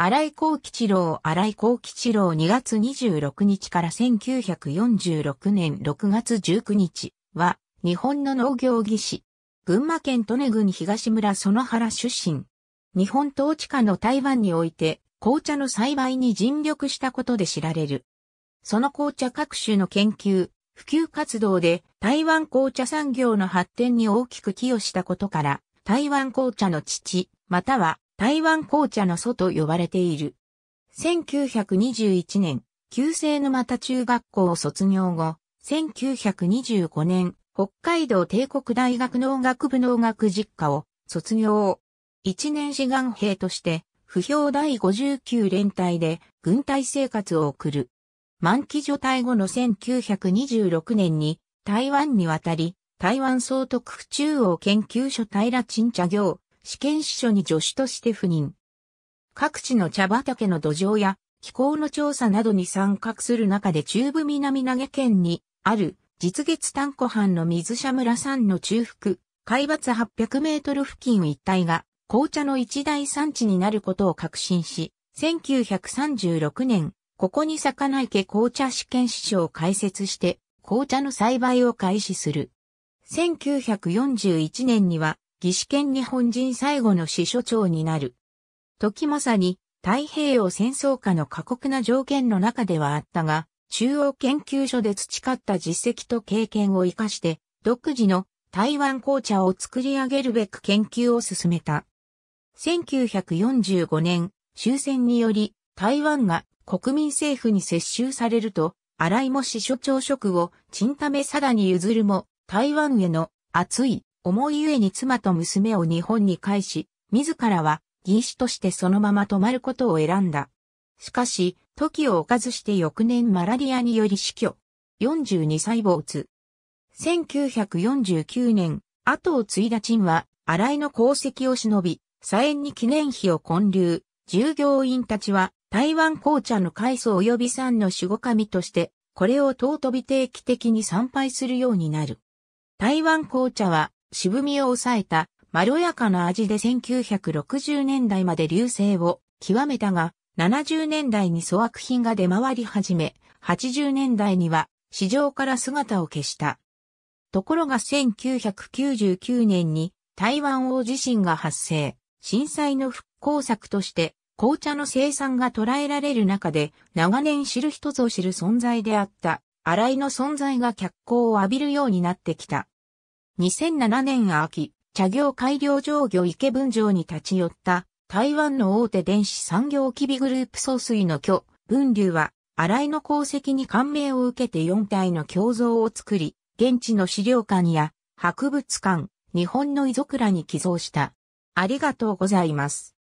荒井幸吉郎荒井幸吉郎2月26日から1946年6月19日は日本の農業技師。群馬県利根郡東村園原出身。日本統治下の台湾において紅茶の栽培に尽力したことで知られる。その紅茶各種の研究、普及活動で台湾紅茶産業の発展に大きく寄与したことから台湾紅茶の父、または台湾紅茶の祖と呼ばれている。1921年、旧制沼田中学校を卒業後、1925年、北海道帝国大学農学部農学実科を卒業。一年志願兵として、不評第59連隊で軍隊生活を送る。満期除隊後の1926年に台湾に渡り、台湾総督府中央研究所平陳茶業、試験司書に助手として赴任。各地の茶畑の土壌や気候の調査などに参画する中で中部南投げ県にある実月炭湖畔の水社村山の中腹、海抜800メートル付近一帯が紅茶の一大産地になることを確信し、1936年、ここに魚池紅茶試験支所を開設して紅茶の栽培を開始する。1941年には義士権日本人最後の支所長になる。時まさに太平洋戦争下の過酷な条件の中ではあったが、中央研究所で培った実績と経験を活かして、独自の台湾紅茶を作り上げるべく研究を進めた。1945年、終戦により台湾が国民政府に接収されると、荒井も支所長職を陳ため貞に譲るも、台湾への熱い思いゆえに妻と娘を日本に返し、自らは義士としてそのまま泊まることを選んだ。しかし、時を置かずして翌年マラリアにより死去。42歳没。1949年、後を継いだ陳は、新井の功績を忍び、左縁に記念碑を建立。従業員たちは、台湾紅茶の開祖及び山の守護神として、これを尊び定期的に参拝するようになる。台湾紅茶は、渋みを抑えたまろやかな味で1960年代まで流星を極めたが、70年代に粗悪品が出回り始め、80年代には市場から姿を消した。ところが1999年に台湾大地震が発生、震災の復興策として紅茶の生産が捉えられる中で長年知る人ぞ知る存在であった洗いの存在が脚光を浴びるようになってきた。2007年秋、茶業改良上魚池分場に立ち寄った台湾の大手電子産業機微グループ総水の巨分流は、新井の功績に感銘を受けて4体の胸像を作り、現地の資料館や博物館、日本の遺族らに寄贈した。ありがとうございます。